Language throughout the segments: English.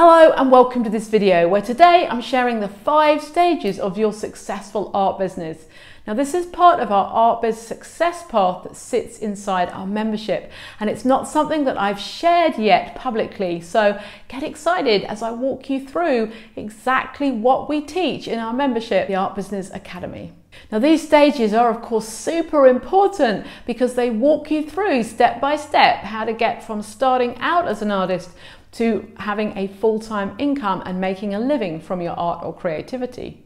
Hello and welcome to this video where today I'm sharing the five stages of your successful art business. Now this is part of our Art Biz Success Path that sits inside our membership and it's not something that I've shared yet publicly so get excited as I walk you through exactly what we teach in our membership, the Art Business Academy. Now these stages are of course super important because they walk you through step by step how to get from starting out as an artist to having a full-time income and making a living from your art or creativity.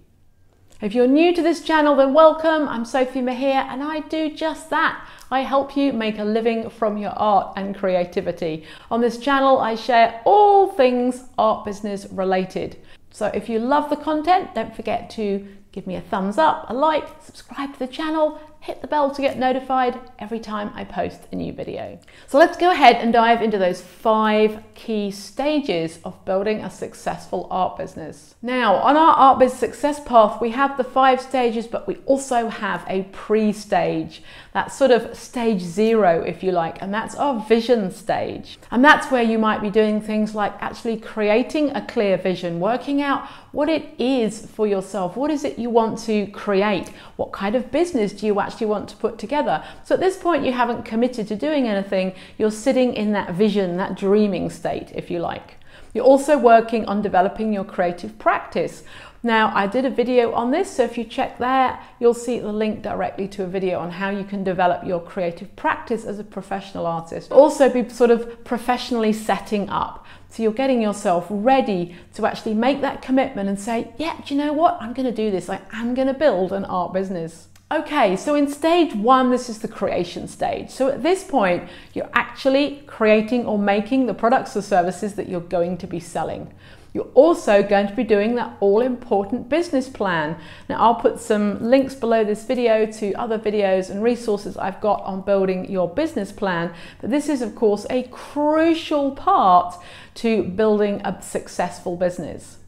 If you're new to this channel, then welcome. I'm Sophie Mahir and I do just that. I help you make a living from your art and creativity. On this channel, I share all things art business related. So if you love the content, don't forget to give me a thumbs up, a like, subscribe to the channel, hit the bell to get notified every time I post a new video. So let's go ahead and dive into those five key stages of building a successful art business. Now, on our art business success path, we have the five stages, but we also have a pre-stage. That's sort of stage zero, if you like, and that's our vision stage. And that's where you might be doing things like actually creating a clear vision, working out what it is for yourself. What is it you want to create? What kind of business do you actually want to put together? So at this point, you haven't committed to doing anything. You're sitting in that vision, that dreaming state, if you like. You're also working on developing your creative practice. Now, I did a video on this, so if you check there, you'll see the link directly to a video on how you can develop your creative practice as a professional artist. Also be sort of professionally setting up. So you're getting yourself ready to actually make that commitment and say, yeah, do you know what? I'm going to do this. I am going to build an art business. Okay, so in stage one, this is the creation stage. So at this point, you're actually creating or making the products or services that you're going to be selling. You're also going to be doing that all important business plan. Now I'll put some links below this video to other videos and resources I've got on building your business plan. But this is of course a crucial part to building a successful business.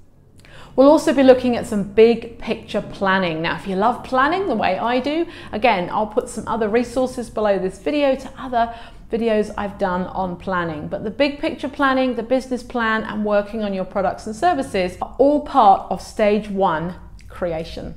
We'll also be looking at some big picture planning. Now, if you love planning the way I do, again, I'll put some other resources below this video to other videos I've done on planning. But the big picture planning, the business plan, and working on your products and services are all part of stage one creation.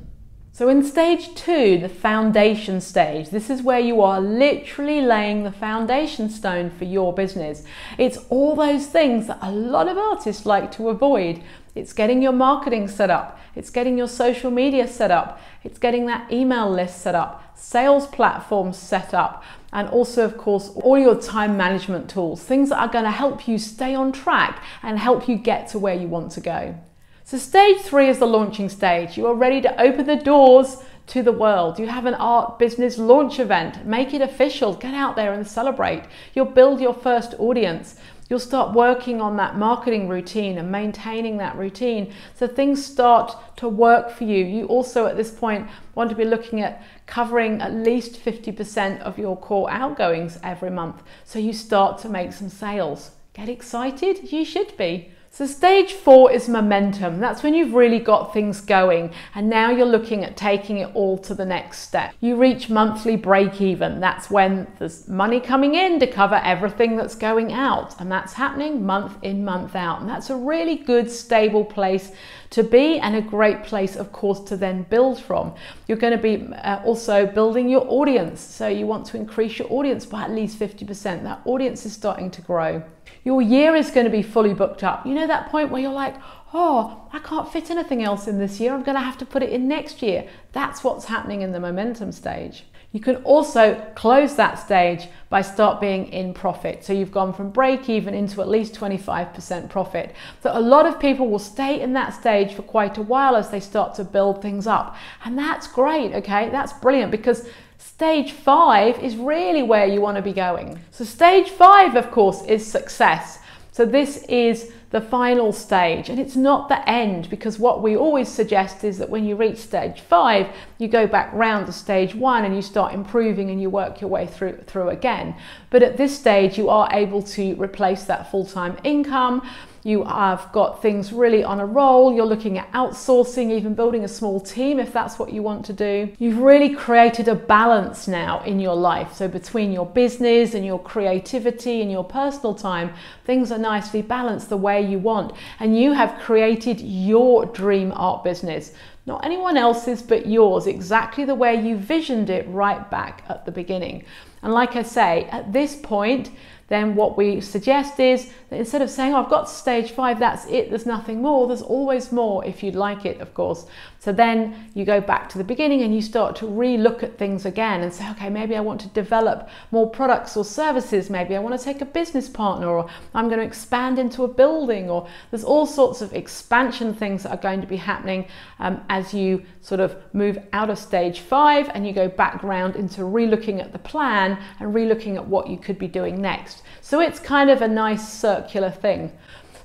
So in stage two, the foundation stage, this is where you are literally laying the foundation stone for your business. It's all those things that a lot of artists like to avoid. It's getting your marketing set up. It's getting your social media set up. It's getting that email list set up, sales platforms set up, and also, of course, all your time management tools, things that are going to help you stay on track and help you get to where you want to go. So stage three is the launching stage. You are ready to open the doors to the world. You have an art business launch event. Make it official. Get out there and celebrate. You'll build your first audience. You'll start working on that marketing routine and maintaining that routine so things start to work for you. You also, at this point, want to be looking at covering at least 50% of your core outgoings every month so you start to make some sales. Get excited? You should be. So stage four is momentum. That's when you've really got things going and now you're looking at taking it all to the next step. You reach monthly break even. That's when there's money coming in to cover everything that's going out and that's happening month in, month out. And that's a really good stable place to be and a great place of course to then build from. You're going to be uh, also building your audience. So you want to increase your audience by at least 50%. That audience is starting to grow. Your year is going to be fully booked up. You know that point where you're like, oh, I can't fit anything else in this year. I'm going to have to put it in next year. That's what's happening in the momentum stage. You can also close that stage by start being in profit. So you've gone from break even into at least 25% profit. So a lot of people will stay in that stage for quite a while as they start to build things up. And that's great, okay? That's brilliant because Stage five is really where you want to be going. So stage five, of course, is success. So this is the final stage and it's not the end because what we always suggest is that when you reach stage five, you go back round to stage one and you start improving and you work your way through, through again. But at this stage, you are able to replace that full-time income you have got things really on a roll, you're looking at outsourcing, even building a small team if that's what you want to do. You've really created a balance now in your life. So between your business and your creativity and your personal time, things are nicely balanced the way you want. And you have created your dream art business not anyone else's but yours, exactly the way you visioned it right back at the beginning. And like I say, at this point, then what we suggest is that instead of saying, oh, I've got stage five, that's it, there's nothing more, there's always more if you'd like it, of course. So then you go back to the beginning and you start to re-look at things again and say, okay, maybe I want to develop more products or services, maybe I want to take a business partner, or I'm going to expand into a building, or there's all sorts of expansion things that are going to be happening um, as you sort of move out of stage five and you go back round into re-looking at the plan and re-looking at what you could be doing next. So it's kind of a nice circular thing.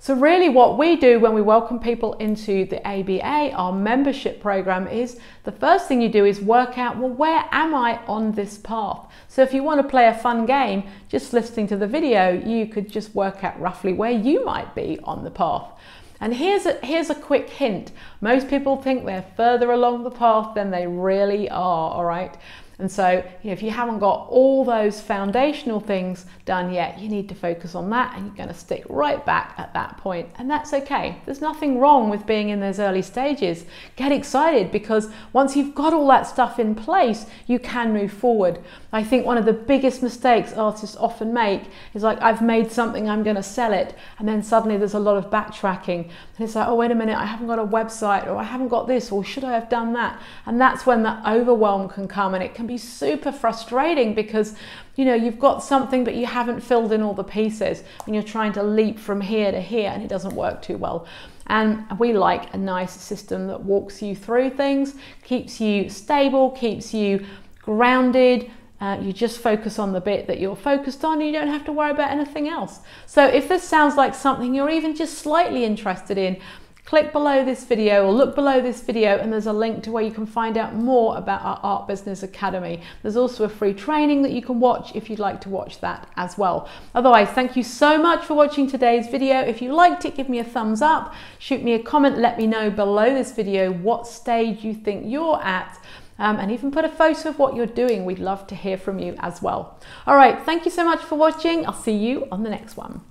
So really what we do when we welcome people into the ABA, our membership program is the first thing you do is work out, well, where am I on this path? So if you want to play a fun game, just listening to the video, you could just work out roughly where you might be on the path. And here's a, here's a quick hint. Most people think they're further along the path than they really are, all right? And so, you know, if you haven't got all those foundational things done yet, you need to focus on that and you're going to stick right back at that point. And that's okay. There's nothing wrong with being in those early stages. Get excited because once you've got all that stuff in place, you can move forward. I think one of the biggest mistakes artists often make is like, I've made something, I'm going to sell it. And then suddenly there's a lot of backtracking. And it's like, oh, wait a minute, I haven't got a website or I haven't got this or should I have done that? And that's when the overwhelm can come and it can be super frustrating because you know you've got something but you haven't filled in all the pieces and you're trying to leap from here to here and it doesn't work too well and we like a nice system that walks you through things keeps you stable keeps you grounded uh, you just focus on the bit that you're focused on and you don't have to worry about anything else. So if this sounds like something you're even just slightly interested in, Click below this video or look below this video and there's a link to where you can find out more about our Art Business Academy. There's also a free training that you can watch if you'd like to watch that as well. Otherwise, thank you so much for watching today's video. If you liked it, give me a thumbs up, shoot me a comment, let me know below this video what stage you think you're at um, and even put a photo of what you're doing. We'd love to hear from you as well. All right, thank you so much for watching. I'll see you on the next one.